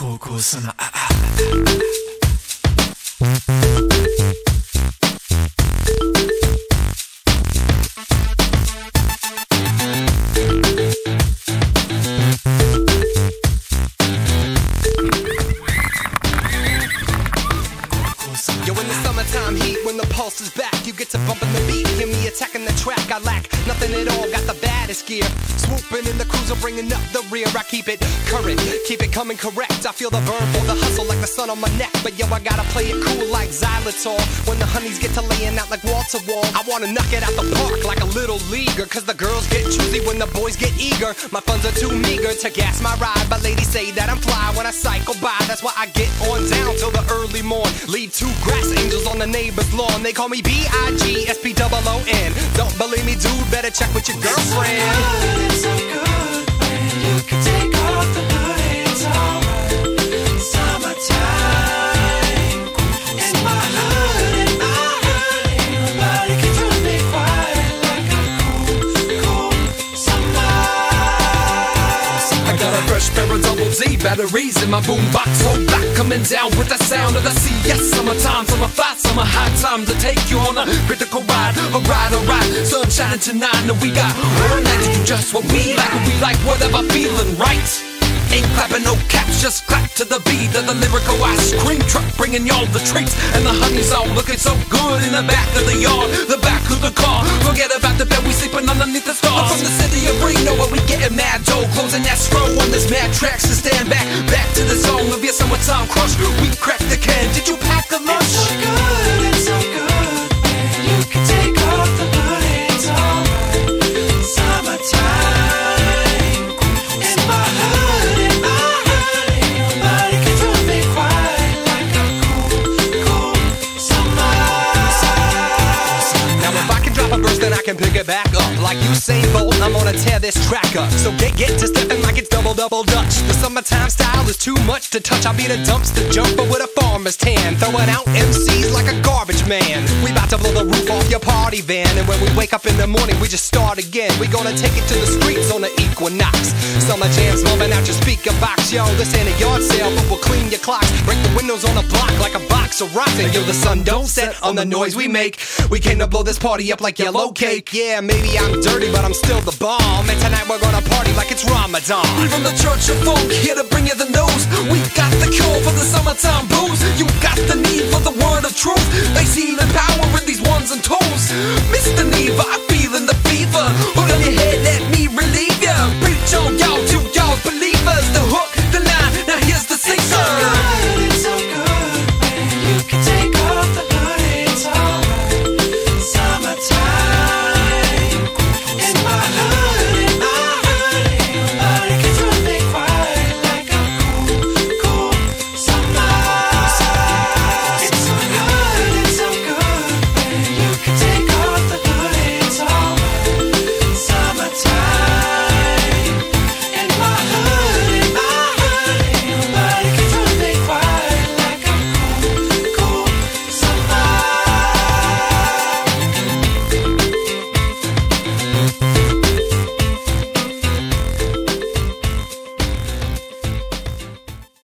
高校そのああ。Back, you get to bumping the beat. Hear me attacking the track. I lack nothing at all, got the baddest gear. Swooping in the cruiser, bringing up the rear. I keep it current, keep it coming correct. I feel the burn for the hustle like the sun on my neck. But yo, I gotta play it cool like xylitol. When the honeys get to laying out like wall to wall, I wanna knock it out the park like a little leaguer. Cause the girls get choosy when the boys get eager. My funds are too meager to gas my ride. But ladies say that I'm fly when I cycle by. That's why I get on down till the early morn. Leave two grass angels on the neighbor's lawn. They call me B-I-G-S-P-O-O-N. Don't believe me, dude, better check with your girlfriend. You can take off the night. Summer. Summertime. It's. But it can turn me quiet. Like a roof. Cool, summertime. I got fresh pair of double D batteries in my boombox. Hold back, coming down with the sound of the sea. Yes, summertime, summer fly, summer high time to take you on a critical ride. A ride, a ride, sun shining tonight, and we got all night to do just what we like. We like whatever feeling right. Ain't clapping no caps, just clap to the beat of the lyrical ice cream truck, bringing y'all the treats. And the honey's all looking so good in the back of the yard, the back of the car. Forget about the bed, we sleeping underneath the stars. I'm From the city of Reno, where we getting mad dough, closing that stroll on this mad tracks to stand back. Back to the song of your summertime crush. We cracked the can. Did you pack a lunch? Now if I can drop a verse, then I can pick it back up. Like Usain Bolt, I'm gonna tear this track up. So get get to stepping like it's double double dutch. The summertime style is too much to touch. I'll be the dumpster jumper with a farmer's tan, throwing out MCs like a garbage man. We about to blow the roof off your party van, and when we wake up in the morning, we just start again. We gonna take it to the streets on the equinox. Summer jams bumping out your speaker box, yo. This ain't a yard sale, but we'll clean your clocks. Break the windows on the block like a box of rocks, and yo, the sun don't set on the noise we make. We came to blow this party up like yellow cake. Yeah, maybe I'm dirty, but I'm still the bomb. And tonight we're gonna party like it's Ramadan. From the Church of Funk, here to bring you the news. We got the cure for the summertime blues. You got the need for the word